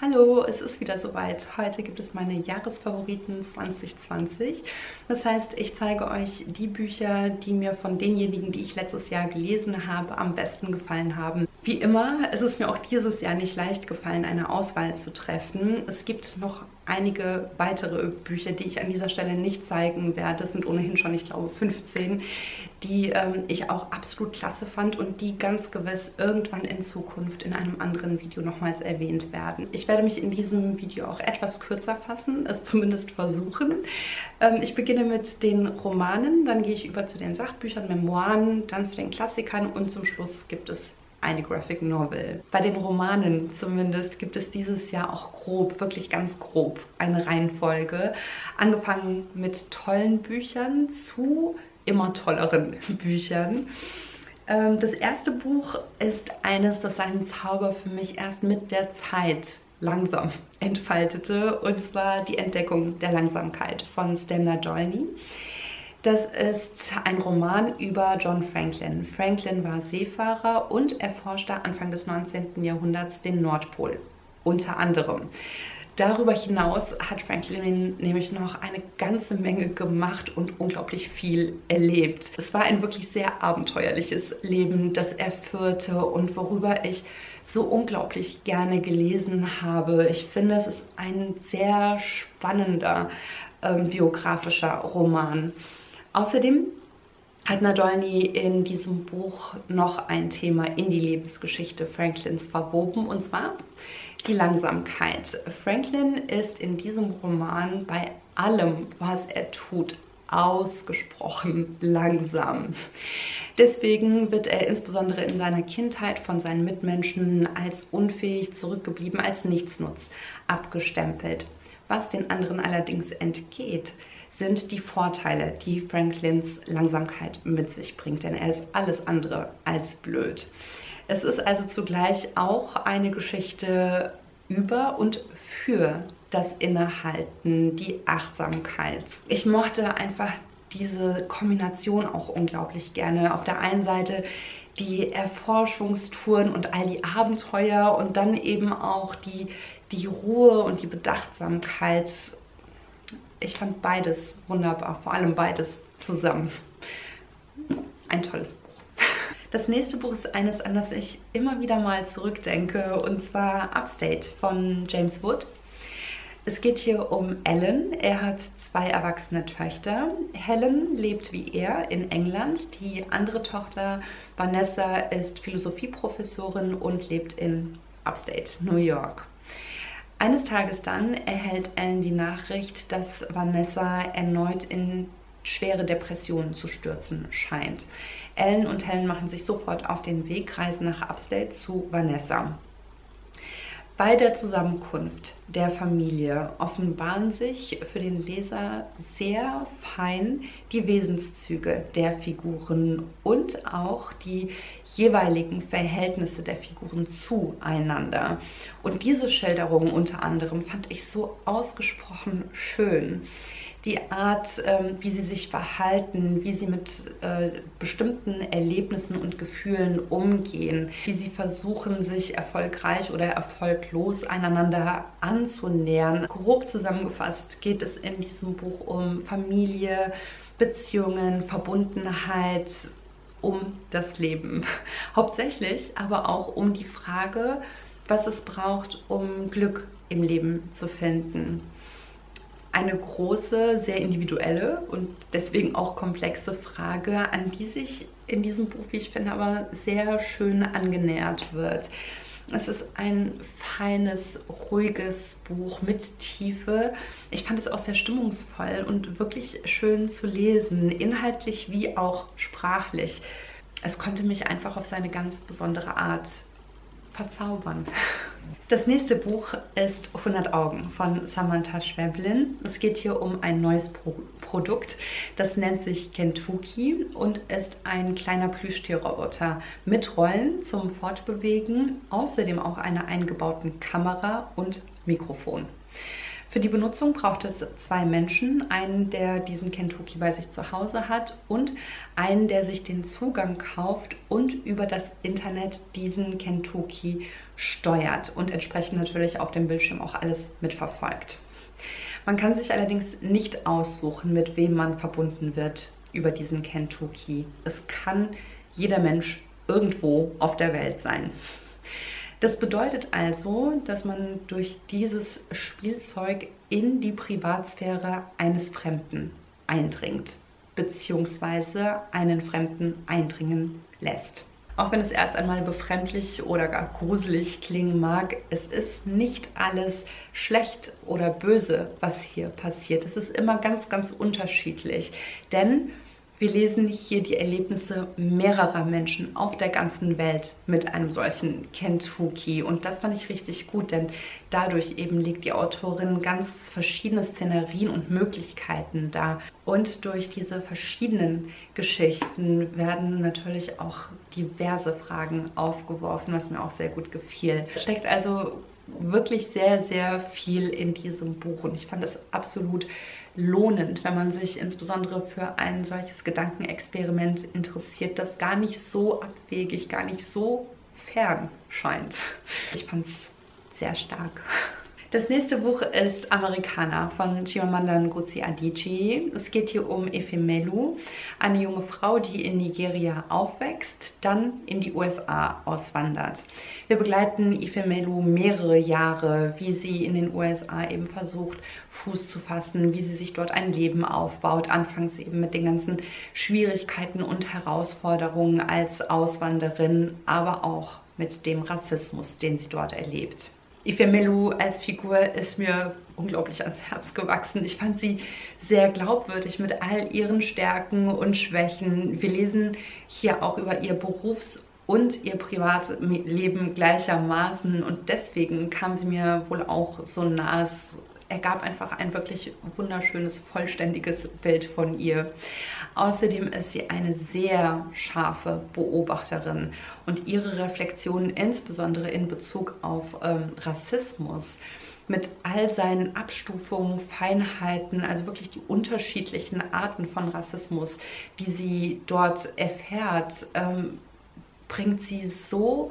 Hallo, es ist wieder soweit. Heute gibt es meine Jahresfavoriten 2020. Das heißt, ich zeige euch die Bücher, die mir von denjenigen, die ich letztes Jahr gelesen habe, am besten gefallen haben. Wie immer, ist es mir auch dieses Jahr nicht leicht gefallen, eine Auswahl zu treffen. Es gibt noch einige weitere Bücher, die ich an dieser Stelle nicht zeigen werde. Sind ohnehin schon, ich glaube, 15, die ähm, ich auch absolut klasse fand und die ganz gewiss irgendwann in Zukunft in einem anderen Video nochmals erwähnt werden. Ich werde mich in diesem Video auch etwas kürzer fassen, es zumindest versuchen. Ähm, ich beginne mit den Romanen, dann gehe ich über zu den Sachbüchern, Memoiren, dann zu den Klassikern und zum Schluss gibt es eine Graphic Novel. Bei den Romanen zumindest gibt es dieses Jahr auch grob, wirklich ganz grob, eine Reihenfolge. Angefangen mit tollen Büchern zu immer tolleren Büchern. Ähm, das erste Buch ist eines, das seinen Zauber für mich erst mit der Zeit langsam entfaltete, und zwar Die Entdeckung der Langsamkeit von Stella Dolny. Das ist ein Roman über John Franklin. Franklin war Seefahrer und erforschte Anfang des 19. Jahrhunderts den Nordpol, unter anderem. Darüber hinaus hat Franklin nämlich noch eine ganze Menge gemacht und unglaublich viel erlebt. Es war ein wirklich sehr abenteuerliches Leben, das er führte und worüber ich so unglaublich gerne gelesen habe. Ich finde, es ist ein sehr spannender ähm, biografischer Roman. Außerdem hat Nadolny in diesem Buch noch ein Thema in die Lebensgeschichte Franklins verwoben und zwar die Langsamkeit. Franklin ist in diesem Roman bei allem, was er tut, ausgesprochen langsam. Deswegen wird er insbesondere in seiner Kindheit von seinen Mitmenschen als unfähig zurückgeblieben, als Nichtsnutz abgestempelt. Was den anderen allerdings entgeht, sind die Vorteile, die Franklins Langsamkeit mit sich bringt, denn er ist alles andere als blöd. Es ist also zugleich auch eine Geschichte über und für das Innehalten, die Achtsamkeit. Ich mochte einfach diese Kombination auch unglaublich gerne. Auf der einen Seite die Erforschungstouren und all die Abenteuer und dann eben auch die, die Ruhe und die Bedachtsamkeit. Ich fand beides wunderbar, vor allem beides zusammen. Ein tolles Buch. Das nächste Buch ist eines, an das ich immer wieder mal zurückdenke, und zwar Upstate von James Wood. Es geht hier um Alan. Er hat zwei erwachsene Töchter. Helen lebt wie er in England. Die andere Tochter, Vanessa, ist Philosophieprofessorin und lebt in Upstate, New York. Eines Tages dann erhält Alan die Nachricht, dass Vanessa erneut in schwere Depressionen zu stürzen scheint. Ellen und Helen machen sich sofort auf den Weg, reisen nach Upstate zu Vanessa. Bei der Zusammenkunft der Familie offenbaren sich für den Leser sehr fein die Wesenszüge der Figuren und auch die jeweiligen Verhältnisse der Figuren zueinander. Und diese Schilderung unter anderem fand ich so ausgesprochen schön die Art, ähm, wie sie sich verhalten, wie sie mit äh, bestimmten Erlebnissen und Gefühlen umgehen, wie sie versuchen, sich erfolgreich oder erfolglos einander anzunähern. Grob zusammengefasst geht es in diesem Buch um Familie, Beziehungen, Verbundenheit, um das Leben. Hauptsächlich aber auch um die Frage, was es braucht, um Glück im Leben zu finden eine große, sehr individuelle und deswegen auch komplexe Frage, an die sich in diesem Buch, wie ich finde, aber sehr schön angenähert wird. Es ist ein feines, ruhiges Buch mit Tiefe. Ich fand es auch sehr stimmungsvoll und wirklich schön zu lesen, inhaltlich wie auch sprachlich. Es konnte mich einfach auf seine ganz besondere Art verzaubern. Das nächste Buch ist 100 Augen von Samantha Schweblin. Es geht hier um ein neues Pro Produkt. Das nennt sich Kentucky und ist ein kleiner Plüschtierroboter mit Rollen zum Fortbewegen, außerdem auch einer eingebauten Kamera und Mikrofon. Für die Benutzung braucht es zwei Menschen, einen, der diesen Kentucky bei sich zu Hause hat und einen, der sich den Zugang kauft und über das Internet diesen Kentucky steuert und entsprechend natürlich auf dem Bildschirm auch alles mitverfolgt. Man kann sich allerdings nicht aussuchen, mit wem man verbunden wird über diesen Kentucky. Es kann jeder Mensch irgendwo auf der Welt sein. Das bedeutet also, dass man durch dieses Spielzeug in die Privatsphäre eines Fremden eindringt, beziehungsweise einen Fremden eindringen lässt. Auch wenn es erst einmal befremdlich oder gar gruselig klingen mag, es ist nicht alles schlecht oder böse, was hier passiert. Es ist immer ganz, ganz unterschiedlich. Denn wir lesen hier die Erlebnisse mehrerer Menschen auf der ganzen Welt mit einem solchen Kentucky. Und das fand ich richtig gut, denn dadurch eben legt die Autorin ganz verschiedene Szenarien und Möglichkeiten dar. Und durch diese verschiedenen Geschichten werden natürlich auch diverse Fragen aufgeworfen, was mir auch sehr gut gefiel. Es steckt also wirklich sehr, sehr viel in diesem Buch und ich fand es absolut lohnend, wenn man sich insbesondere für ein solches Gedankenexperiment interessiert, das gar nicht so abwegig, gar nicht so fern scheint. Ich fand es sehr stark. Das nächste Buch ist Amerikaner von Chimamanda Ngozi Adichie. Es geht hier um Efemelu, eine junge Frau, die in Nigeria aufwächst, dann in die USA auswandert. Wir begleiten Efemelu mehrere Jahre, wie sie in den USA eben versucht, Fuß zu fassen, wie sie sich dort ein Leben aufbaut, anfangs eben mit den ganzen Schwierigkeiten und Herausforderungen als Auswanderin, aber auch mit dem Rassismus, den sie dort erlebt. Ifemelu als Figur ist mir unglaublich ans Herz gewachsen. Ich fand sie sehr glaubwürdig mit all ihren Stärken und Schwächen. Wir lesen hier auch über ihr Berufs- und ihr Privatleben gleichermaßen und deswegen kam sie mir wohl auch so nahe. Er gab einfach ein wirklich wunderschönes, vollständiges Bild von ihr. Außerdem ist sie eine sehr scharfe Beobachterin und ihre Reflexionen insbesondere in Bezug auf ähm, Rassismus mit all seinen Abstufungen, Feinheiten, also wirklich die unterschiedlichen Arten von Rassismus, die sie dort erfährt, ähm, bringt sie so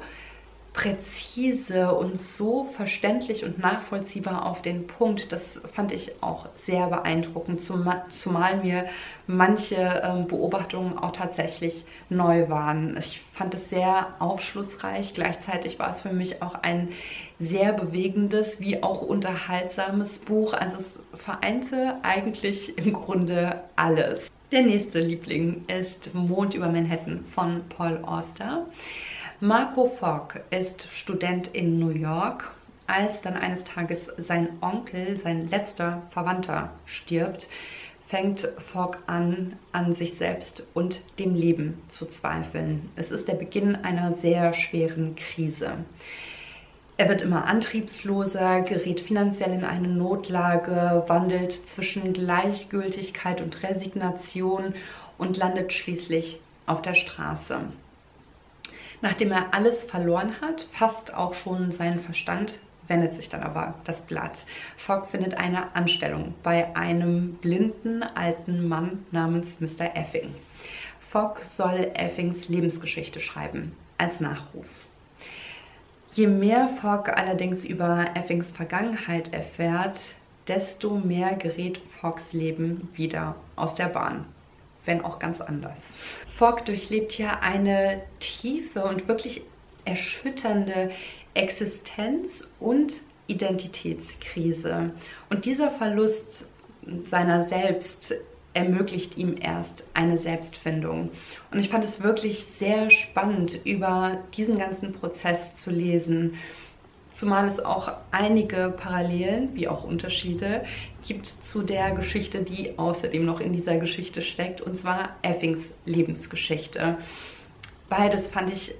präzise und so verständlich und nachvollziehbar auf den Punkt. Das fand ich auch sehr beeindruckend, zumal mir manche ähm, Beobachtungen auch tatsächlich neu waren. Ich fand es sehr aufschlussreich. Gleichzeitig war es für mich auch ein sehr bewegendes wie auch unterhaltsames Buch. Also es vereinte eigentlich im Grunde alles. Der nächste Liebling ist Mond über Manhattan von Paul Auster. Marco Fogg ist Student in New York. Als dann eines Tages sein Onkel, sein letzter Verwandter, stirbt, fängt Fogg an, an sich selbst und dem Leben zu zweifeln. Es ist der Beginn einer sehr schweren Krise. Er wird immer antriebsloser, gerät finanziell in eine Notlage, wandelt zwischen Gleichgültigkeit und Resignation und landet schließlich auf der Straße. Nachdem er alles verloren hat, fast auch schon seinen Verstand, wendet sich dann aber das Blatt. Fogg findet eine Anstellung bei einem blinden alten Mann namens Mr. Effing. Fogg soll Effings Lebensgeschichte schreiben, als Nachruf. Je mehr Fogg allerdings über Effings Vergangenheit erfährt, desto mehr gerät Foggs Leben wieder aus der Bahn wenn auch ganz anders. Fogg durchlebt ja eine tiefe und wirklich erschütternde Existenz- und Identitätskrise. Und dieser Verlust seiner selbst ermöglicht ihm erst eine Selbstfindung. Und ich fand es wirklich sehr spannend, über diesen ganzen Prozess zu lesen zumal es auch einige Parallelen wie auch Unterschiede gibt zu der Geschichte, die außerdem noch in dieser Geschichte steckt, und zwar Effings Lebensgeschichte. Beides fand ich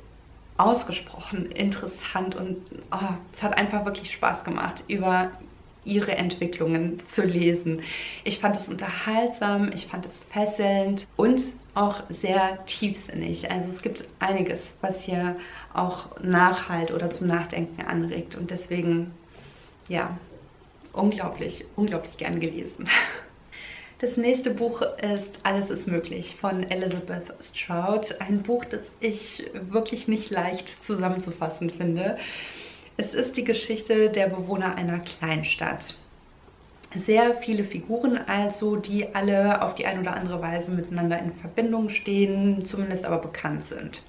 ausgesprochen interessant und oh, es hat einfach wirklich Spaß gemacht, über ihre Entwicklungen zu lesen. Ich fand es unterhaltsam, ich fand es fesselnd und auch sehr tiefsinnig. Also es gibt einiges, was hier auch Nachhalt oder zum Nachdenken anregt und deswegen, ja, unglaublich, unglaublich gern gelesen. Das nächste Buch ist Alles ist möglich von Elizabeth Stroud. Ein Buch, das ich wirklich nicht leicht zusammenzufassen finde. Es ist die Geschichte der Bewohner einer Kleinstadt. Sehr viele Figuren also, die alle auf die eine oder andere Weise miteinander in Verbindung stehen, zumindest aber bekannt sind.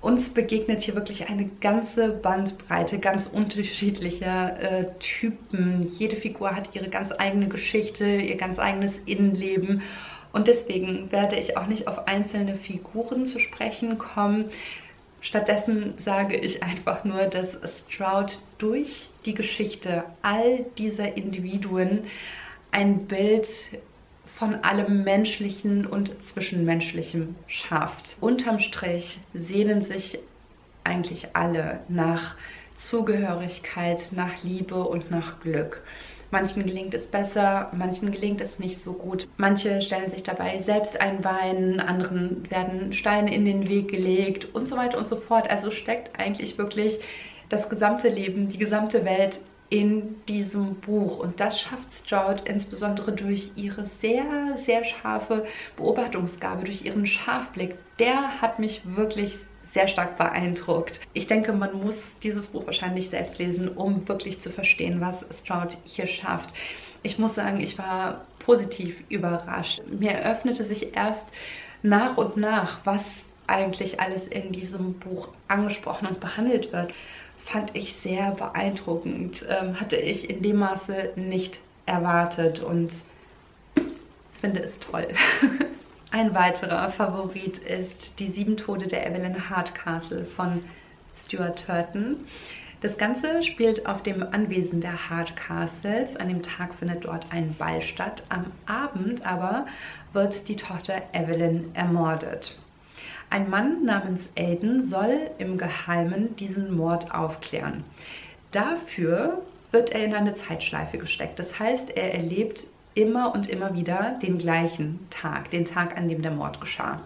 Uns begegnet hier wirklich eine ganze Bandbreite ganz unterschiedlicher äh, Typen. Jede Figur hat ihre ganz eigene Geschichte, ihr ganz eigenes Innenleben. Und deswegen werde ich auch nicht auf einzelne Figuren zu sprechen kommen. Stattdessen sage ich einfach nur, dass Stroud durch die Geschichte all dieser Individuen ein Bild von allem Menschlichen und Zwischenmenschlichem schafft. Unterm Strich sehnen sich eigentlich alle nach Zugehörigkeit, nach Liebe und nach Glück. Manchen gelingt es besser, manchen gelingt es nicht so gut. Manche stellen sich dabei selbst ein Bein, anderen werden Steine in den Weg gelegt und so weiter und so fort. Also steckt eigentlich wirklich das gesamte Leben, die gesamte Welt in diesem Buch. Und das schafft Stroud insbesondere durch ihre sehr, sehr scharfe Beobachtungsgabe, durch ihren Scharfblick. Der hat mich wirklich sehr stark beeindruckt. Ich denke, man muss dieses Buch wahrscheinlich selbst lesen, um wirklich zu verstehen, was Stroud hier schafft. Ich muss sagen, ich war positiv überrascht. Mir eröffnete sich erst nach und nach, was eigentlich alles in diesem Buch angesprochen und behandelt wird fand ich sehr beeindruckend. Ähm, hatte ich in dem Maße nicht erwartet und finde es toll. Ein weiterer Favorit ist Die sieben Tode der Evelyn Hardcastle von Stuart Turton. Das Ganze spielt auf dem Anwesen der Hardcastles. An dem Tag findet dort ein Ball statt. Am Abend aber wird die Tochter Evelyn ermordet. Ein Mann namens Aiden soll im Geheimen diesen Mord aufklären. Dafür wird er in eine Zeitschleife gesteckt. Das heißt, er erlebt immer und immer wieder den gleichen Tag, den Tag, an dem der Mord geschah.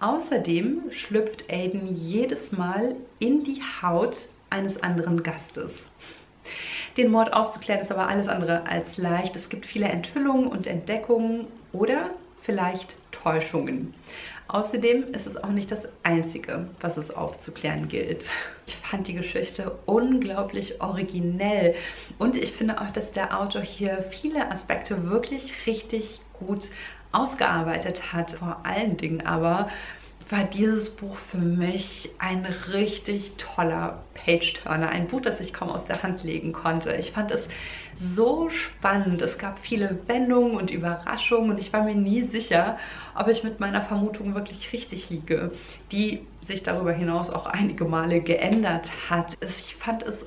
Außerdem schlüpft Aiden jedes Mal in die Haut eines anderen Gastes. Den Mord aufzuklären ist aber alles andere als leicht. Es gibt viele Enthüllungen und Entdeckungen oder vielleicht Täuschungen. Außerdem ist es auch nicht das Einzige, was es aufzuklären gilt. Ich fand die Geschichte unglaublich originell und ich finde auch, dass der Autor hier viele Aspekte wirklich richtig gut ausgearbeitet hat. Vor allen Dingen aber war dieses Buch für mich ein richtig toller Page-Turner. Ein Buch, das ich kaum aus der Hand legen konnte. Ich fand es so spannend. Es gab viele Wendungen und Überraschungen und ich war mir nie sicher, ob ich mit meiner Vermutung wirklich richtig liege, die sich darüber hinaus auch einige Male geändert hat. Ich fand es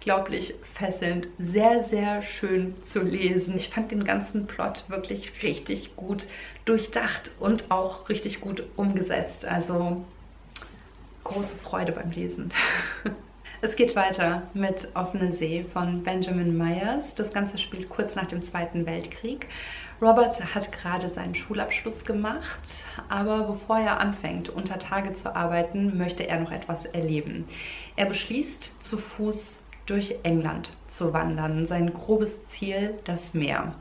unglaublich fesselnd, sehr, sehr schön zu lesen. Ich fand den ganzen Plot wirklich richtig gut durchdacht und auch richtig gut umgesetzt. Also große Freude beim Lesen. Es geht weiter mit Offene See von Benjamin Myers. Das Ganze spielt kurz nach dem Zweiten Weltkrieg. Robert hat gerade seinen Schulabschluss gemacht, aber bevor er anfängt, unter Tage zu arbeiten, möchte er noch etwas erleben. Er beschließt, zu Fuß durch England zu wandern. Sein grobes Ziel das Meer.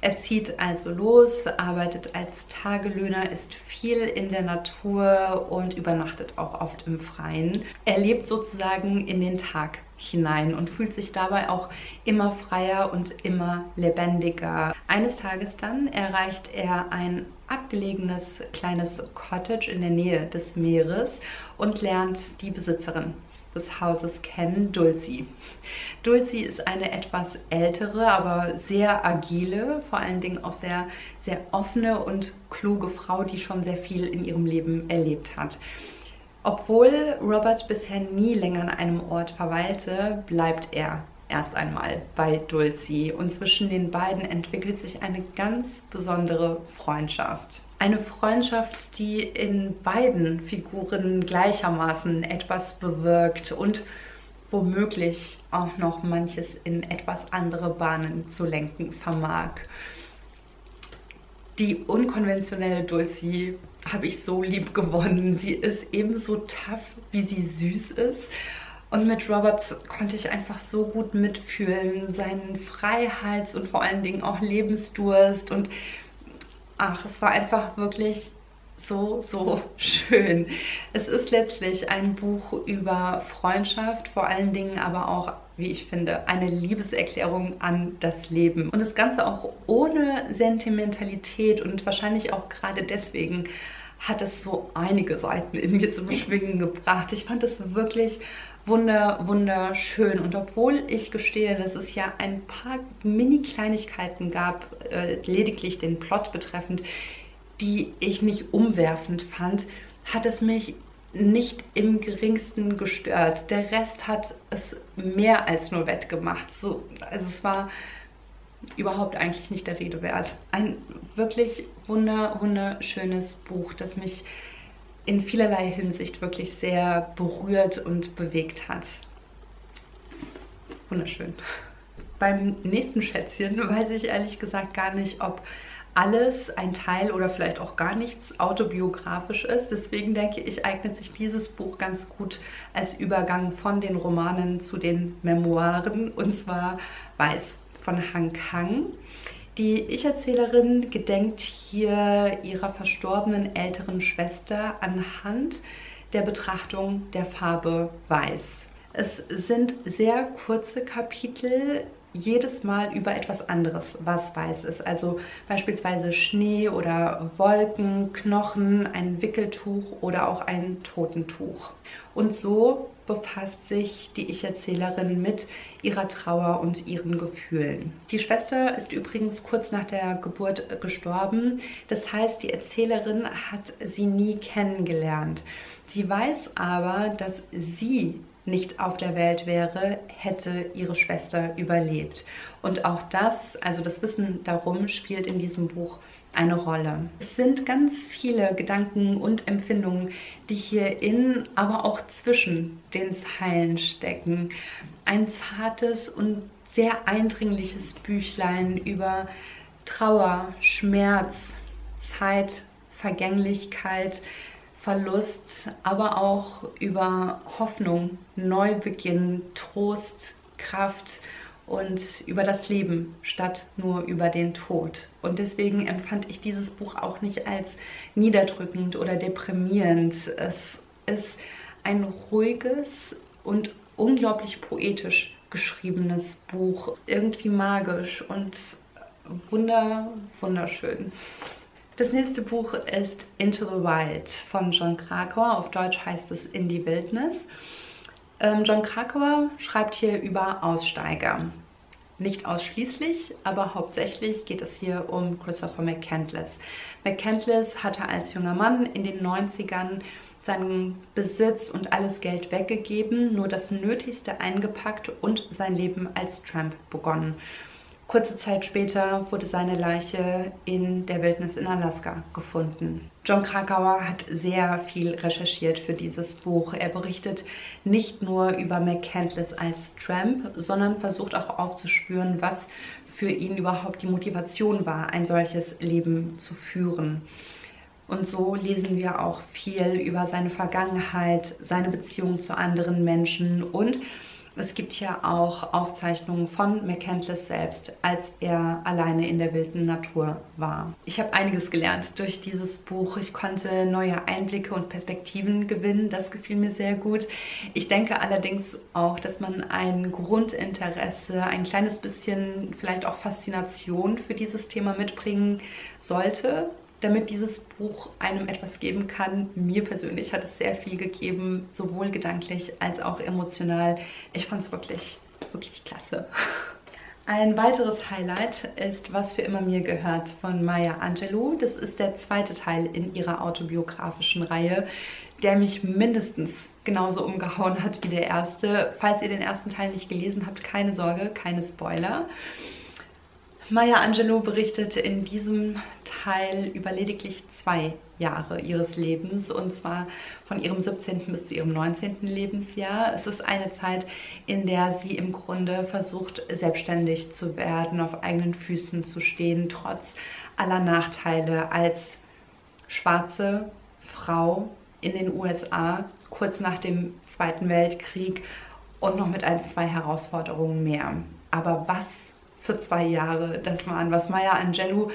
Er zieht also los, arbeitet als Tagelöhner, ist viel in der Natur und übernachtet auch oft im Freien. Er lebt sozusagen in den Tag hinein und fühlt sich dabei auch immer freier und immer lebendiger. Eines Tages dann erreicht er ein abgelegenes kleines Cottage in der Nähe des Meeres und lernt die Besitzerin des Hauses kennen, Dulcie. Dulcie ist eine etwas ältere, aber sehr agile, vor allen Dingen auch sehr, sehr offene und kluge Frau, die schon sehr viel in ihrem Leben erlebt hat. Obwohl Robert bisher nie länger an einem Ort verweilte, bleibt er erst einmal bei Dulcie und zwischen den beiden entwickelt sich eine ganz besondere Freundschaft. Eine Freundschaft, die in beiden Figuren gleichermaßen etwas bewirkt und womöglich auch noch manches in etwas andere Bahnen zu lenken vermag. Die unkonventionelle Dulcie habe ich so lieb gewonnen. Sie ist ebenso tough, wie sie süß ist. Und mit Robert konnte ich einfach so gut mitfühlen, seinen Freiheits- und vor allen Dingen auch Lebensdurst. Und ach, es war einfach wirklich so, so schön. Es ist letztlich ein Buch über Freundschaft, vor allen Dingen aber auch, wie ich finde, eine Liebeserklärung an das Leben. Und das Ganze auch ohne Sentimentalität und wahrscheinlich auch gerade deswegen hat es so einige Seiten in mir zum Schwingen gebracht. Ich fand es wirklich wunder, wunderschön. Und obwohl ich gestehe, dass es ja ein paar Mini-Kleinigkeiten gab, äh, lediglich den Plot betreffend, die ich nicht umwerfend fand, hat es mich nicht im geringsten gestört. Der Rest hat es mehr als nur wettgemacht. So, also es war überhaupt eigentlich nicht der Rede wert. Ein wirklich wunder, wunderschönes Buch, das mich in vielerlei Hinsicht wirklich sehr berührt und bewegt hat. Wunderschön. Beim nächsten Schätzchen weiß ich ehrlich gesagt gar nicht, ob alles ein Teil oder vielleicht auch gar nichts autobiografisch ist. Deswegen denke ich, eignet sich dieses Buch ganz gut als Übergang von den Romanen zu den Memoiren und zwar Weiß von Han Kang. Die Ich-Erzählerin gedenkt hier ihrer verstorbenen älteren Schwester anhand der Betrachtung der Farbe Weiß. Es sind sehr kurze Kapitel, jedes Mal über etwas anderes, was weiß ist. Also beispielsweise Schnee oder Wolken, Knochen, ein Wickeltuch oder auch ein Totentuch. Und so befasst sich die Ich-Erzählerin mit ihrer Trauer und ihren Gefühlen. Die Schwester ist übrigens kurz nach der Geburt gestorben. Das heißt, die Erzählerin hat sie nie kennengelernt. Sie weiß aber, dass sie nicht auf der Welt wäre, hätte ihre Schwester überlebt. Und auch das, also das Wissen darum, spielt in diesem Buch eine Rolle. Es sind ganz viele Gedanken und Empfindungen, die hier in, aber auch zwischen den Zeilen stecken. Ein zartes und sehr eindringliches Büchlein über Trauer, Schmerz, Zeit, Vergänglichkeit, Verlust, aber auch über Hoffnung, Neubeginn, Trost, Kraft und über das Leben statt nur über den Tod. Und deswegen empfand ich dieses Buch auch nicht als niederdrückend oder deprimierend. Es ist ein ruhiges und unglaublich poetisch geschriebenes Buch, irgendwie magisch und wunder wunderschön. Das nächste Buch ist Into the Wild von John Krakauer. Auf Deutsch heißt es In die Wildnis. Ähm, John Krakauer schreibt hier über Aussteiger. Nicht ausschließlich, aber hauptsächlich geht es hier um Christopher McCandless. McCandless hatte als junger Mann in den 90ern seinen Besitz und alles Geld weggegeben, nur das Nötigste eingepackt und sein Leben als Tramp begonnen. Kurze Zeit später wurde seine Leiche in der Wildnis in Alaska gefunden. John Krakauer hat sehr viel recherchiert für dieses Buch. Er berichtet nicht nur über McCandless als Tramp, sondern versucht auch aufzuspüren, was für ihn überhaupt die Motivation war, ein solches Leben zu führen. Und so lesen wir auch viel über seine Vergangenheit, seine Beziehung zu anderen Menschen und es gibt ja auch Aufzeichnungen von McCandless selbst, als er alleine in der wilden Natur war. Ich habe einiges gelernt durch dieses Buch. Ich konnte neue Einblicke und Perspektiven gewinnen. Das gefiel mir sehr gut. Ich denke allerdings auch, dass man ein Grundinteresse, ein kleines bisschen vielleicht auch Faszination für dieses Thema mitbringen sollte damit dieses Buch einem etwas geben kann. Mir persönlich hat es sehr viel gegeben, sowohl gedanklich als auch emotional. Ich fand es wirklich, wirklich klasse. Ein weiteres Highlight ist Was für immer mir gehört von Maya Angelou. Das ist der zweite Teil in ihrer autobiografischen Reihe, der mich mindestens genauso umgehauen hat wie der erste. Falls ihr den ersten Teil nicht gelesen habt, keine Sorge, keine Spoiler. Maya Angelou berichtet in diesem Teil über lediglich zwei Jahre ihres Lebens und zwar von ihrem 17. bis zu ihrem 19. Lebensjahr. Es ist eine Zeit, in der sie im Grunde versucht, selbstständig zu werden, auf eigenen Füßen zu stehen, trotz aller Nachteile als schwarze Frau in den USA kurz nach dem Zweiten Weltkrieg und noch mit ein, zwei Herausforderungen mehr. Aber was für zwei Jahre das waren. Was Maya Angelou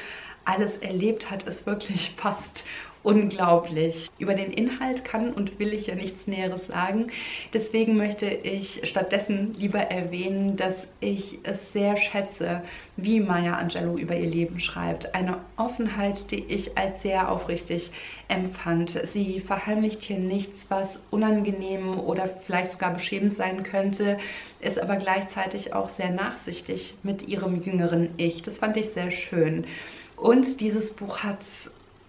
alles erlebt hat, ist wirklich fast unglaublich. Über den Inhalt kann und will ich ja nichts Näheres sagen. Deswegen möchte ich stattdessen lieber erwähnen, dass ich es sehr schätze, wie Maya Angelou über ihr Leben schreibt. Eine Offenheit, die ich als sehr aufrichtig empfand. Sie verheimlicht hier nichts, was unangenehm oder vielleicht sogar beschämend sein könnte, ist aber gleichzeitig auch sehr nachsichtig mit ihrem jüngeren Ich. Das fand ich sehr schön. Und dieses Buch hat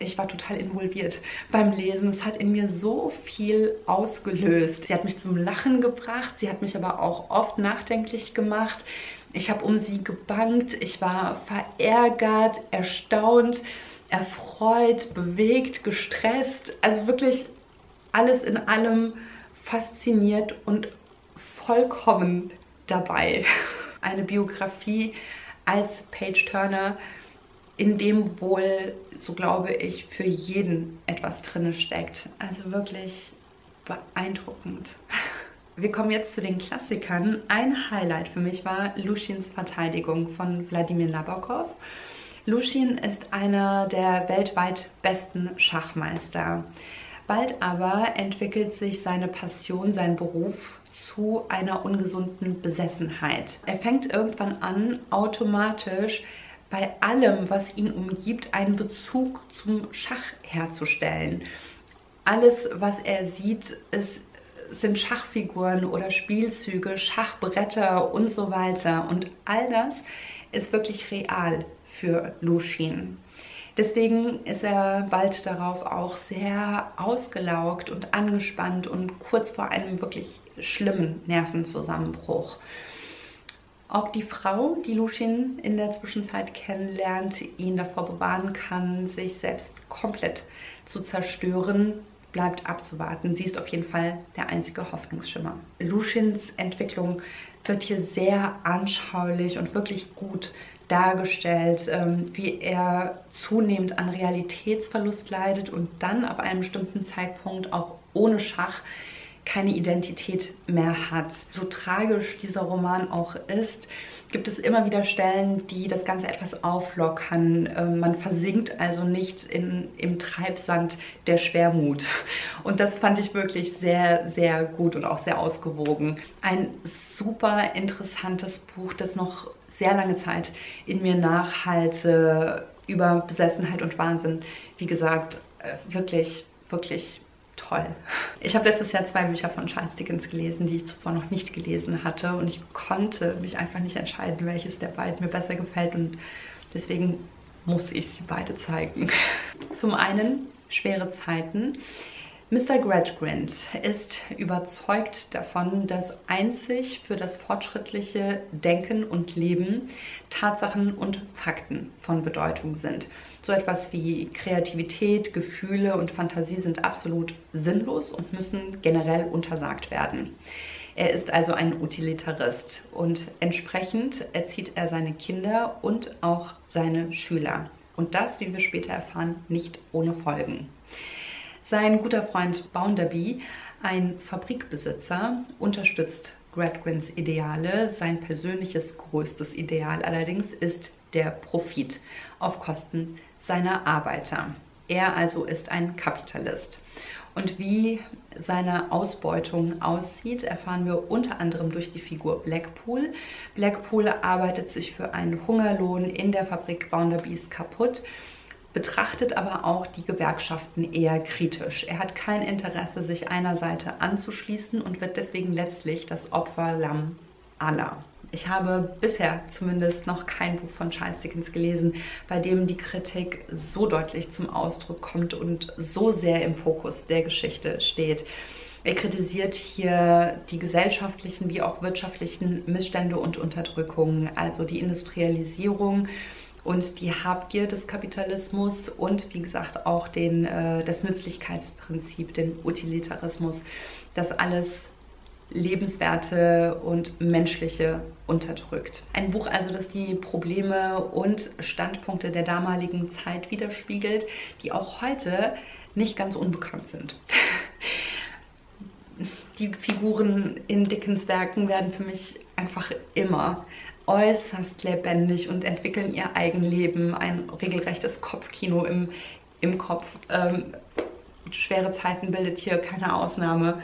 ich war total involviert beim Lesen. Es hat in mir so viel ausgelöst. Sie hat mich zum Lachen gebracht, sie hat mich aber auch oft nachdenklich gemacht. Ich habe um sie gebangt, ich war verärgert, erstaunt, erfreut, bewegt, gestresst. Also wirklich alles in allem fasziniert und vollkommen dabei. Eine Biografie als Page Turner in dem wohl, so glaube ich, für jeden etwas drin steckt. Also wirklich beeindruckend. Wir kommen jetzt zu den Klassikern. Ein Highlight für mich war Lushins Verteidigung von Wladimir Nabokov. Lushin ist einer der weltweit besten Schachmeister. Bald aber entwickelt sich seine Passion, sein Beruf zu einer ungesunden Besessenheit. Er fängt irgendwann an, automatisch bei allem, was ihn umgibt, einen Bezug zum Schach herzustellen. Alles, was er sieht, ist, sind Schachfiguren oder Spielzüge, Schachbretter und so weiter. Und all das ist wirklich real für Lushin. Deswegen ist er bald darauf auch sehr ausgelaugt und angespannt und kurz vor einem wirklich schlimmen Nervenzusammenbruch. Ob die Frau, die Lushin in der Zwischenzeit kennenlernt, ihn davor bewahren kann, sich selbst komplett zu zerstören, bleibt abzuwarten. Sie ist auf jeden Fall der einzige Hoffnungsschimmer. Lushins Entwicklung wird hier sehr anschaulich und wirklich gut dargestellt, ähm, wie er zunehmend an Realitätsverlust leidet und dann ab einem bestimmten Zeitpunkt auch ohne Schach keine Identität mehr hat. So tragisch dieser Roman auch ist, gibt es immer wieder Stellen, die das Ganze etwas auflockern. Ähm, man versinkt also nicht in, im Treibsand der Schwermut. Und das fand ich wirklich sehr, sehr gut und auch sehr ausgewogen. Ein super interessantes Buch, das noch sehr lange Zeit in mir nachhalte über Besessenheit und Wahnsinn. Wie gesagt, äh, wirklich, wirklich toll. Ich habe letztes Jahr zwei Bücher von Charles Dickens gelesen, die ich zuvor noch nicht gelesen hatte und ich konnte mich einfach nicht entscheiden, welches der beiden mir besser gefällt und deswegen muss ich sie beide zeigen. Zum einen Schwere Zeiten. Mr. Gradgrind ist überzeugt davon, dass einzig für das fortschrittliche Denken und Leben Tatsachen und Fakten von Bedeutung sind. So etwas wie Kreativität, Gefühle und Fantasie sind absolut sinnlos und müssen generell untersagt werden. Er ist also ein Utilitarist und entsprechend erzieht er seine Kinder und auch seine Schüler. Und das, wie wir später erfahren, nicht ohne Folgen. Sein guter Freund Bounderby, ein Fabrikbesitzer, unterstützt Gradgrins Ideale. Sein persönliches größtes Ideal allerdings ist der Profit auf Kosten seiner Arbeiter. Er also ist ein Kapitalist. Und wie seine Ausbeutung aussieht, erfahren wir unter anderem durch die Figur Blackpool. Blackpool arbeitet sich für einen Hungerlohn in der Fabrik Bounderbees kaputt, betrachtet aber auch die Gewerkschaften eher kritisch. Er hat kein Interesse, sich einer Seite anzuschließen und wird deswegen letztlich das Opferlamm aller. Ich habe bisher zumindest noch kein Buch von Charles Dickens gelesen, bei dem die Kritik so deutlich zum Ausdruck kommt und so sehr im Fokus der Geschichte steht. Er kritisiert hier die gesellschaftlichen wie auch wirtschaftlichen Missstände und Unterdrückungen, also die Industrialisierung und die Habgier des Kapitalismus und wie gesagt auch den, äh, das Nützlichkeitsprinzip, den Utilitarismus. Das alles Lebenswerte und menschliche unterdrückt. Ein Buch also, das die Probleme und Standpunkte der damaligen Zeit widerspiegelt, die auch heute nicht ganz unbekannt sind. Die Figuren in Dickens Werken werden für mich einfach immer äußerst lebendig und entwickeln ihr Eigenleben, ein regelrechtes Kopfkino im im Kopf. Ähm, schwere Zeiten bildet hier keine Ausnahme.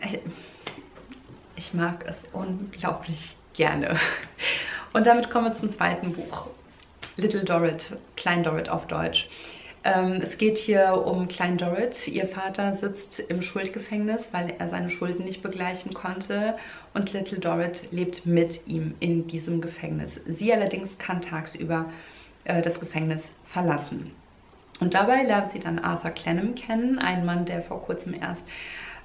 Ich, ich mag es unglaublich gerne. Und damit kommen wir zum zweiten Buch. Little Dorrit, Klein Dorrit auf Deutsch. Ähm, es geht hier um Klein Dorrit. Ihr Vater sitzt im Schuldgefängnis, weil er seine Schulden nicht begleichen konnte. Und Little Dorrit lebt mit ihm in diesem Gefängnis. Sie allerdings kann tagsüber äh, das Gefängnis verlassen. Und dabei lernt sie dann Arthur Clenham kennen, einen Mann, der vor kurzem erst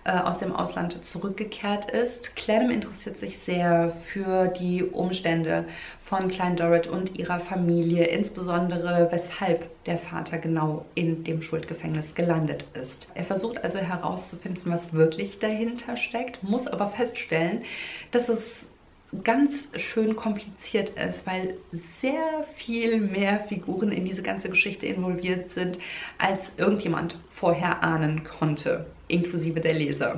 äh, aus dem Ausland zurückgekehrt ist. Clem interessiert sich sehr für die Umstände von Klein Dorrit und ihrer Familie, insbesondere weshalb der Vater genau in dem Schuldgefängnis gelandet ist. Er versucht also herauszufinden, was wirklich dahinter steckt, muss aber feststellen, dass es ganz schön kompliziert ist, weil sehr viel mehr Figuren in diese ganze Geschichte involviert sind, als irgendjemand vorher ahnen konnte, inklusive der Leser.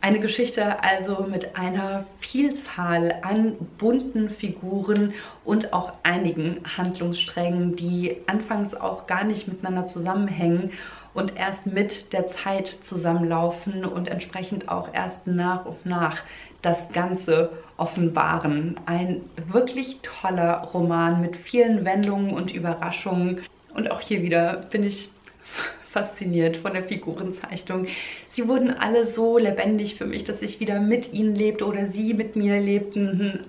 Eine Geschichte also mit einer Vielzahl an bunten Figuren und auch einigen Handlungssträngen, die anfangs auch gar nicht miteinander zusammenhängen und erst mit der Zeit zusammenlaufen und entsprechend auch erst nach und nach das Ganze offenbaren. Ein wirklich toller Roman mit vielen Wendungen und Überraschungen. Und auch hier wieder bin ich fasziniert von der Figurenzeichnung. Sie wurden alle so lebendig für mich, dass ich wieder mit ihnen lebte oder sie mit mir lebten.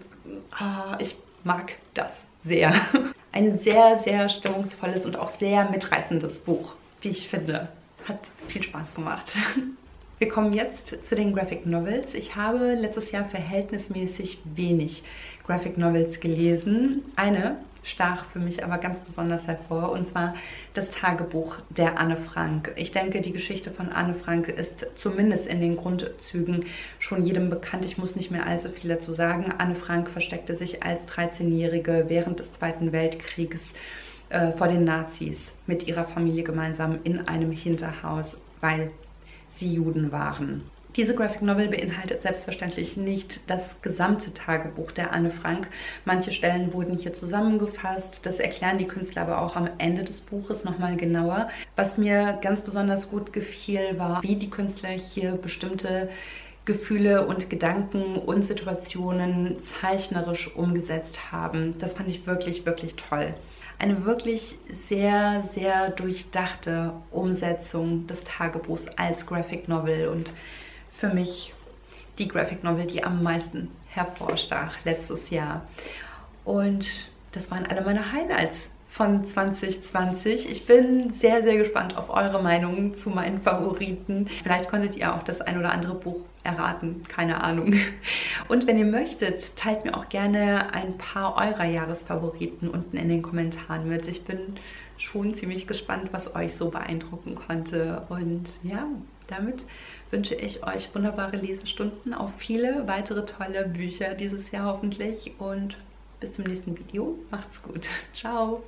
Ah, ich mag das sehr. Ein sehr, sehr stimmungsvolles und auch sehr mitreißendes Buch, wie ich finde. Hat viel Spaß gemacht. Wir kommen jetzt zu den Graphic Novels. Ich habe letztes Jahr verhältnismäßig wenig Graphic Novels gelesen. Eine stach für mich aber ganz besonders hervor und zwar das Tagebuch der Anne Frank. Ich denke, die Geschichte von Anne Frank ist zumindest in den Grundzügen schon jedem bekannt. Ich muss nicht mehr allzu viel dazu sagen. Anne Frank versteckte sich als 13-Jährige während des Zweiten Weltkrieges äh, vor den Nazis mit ihrer Familie gemeinsam in einem Hinterhaus, weil sie Juden waren. Diese Graphic Novel beinhaltet selbstverständlich nicht das gesamte Tagebuch der Anne Frank. Manche Stellen wurden hier zusammengefasst. Das erklären die Künstler aber auch am Ende des Buches nochmal genauer. Was mir ganz besonders gut gefiel, war, wie die Künstler hier bestimmte Gefühle und Gedanken und Situationen zeichnerisch umgesetzt haben. Das fand ich wirklich, wirklich toll eine wirklich sehr, sehr durchdachte Umsetzung des Tagebuchs als Graphic Novel und für mich die Graphic Novel, die am meisten hervorstach letztes Jahr. Und das waren alle meine Highlights von 2020. Ich bin sehr, sehr gespannt auf eure Meinungen zu meinen Favoriten. Vielleicht konntet ihr auch das ein oder andere Buch erraten, keine Ahnung. Und wenn ihr möchtet, teilt mir auch gerne ein paar eurer Jahresfavoriten unten in den Kommentaren mit. Ich bin schon ziemlich gespannt, was euch so beeindrucken konnte. Und ja, damit wünsche ich euch wunderbare Lesestunden auf viele weitere tolle Bücher dieses Jahr hoffentlich und bis zum nächsten Video. Macht's gut. Ciao.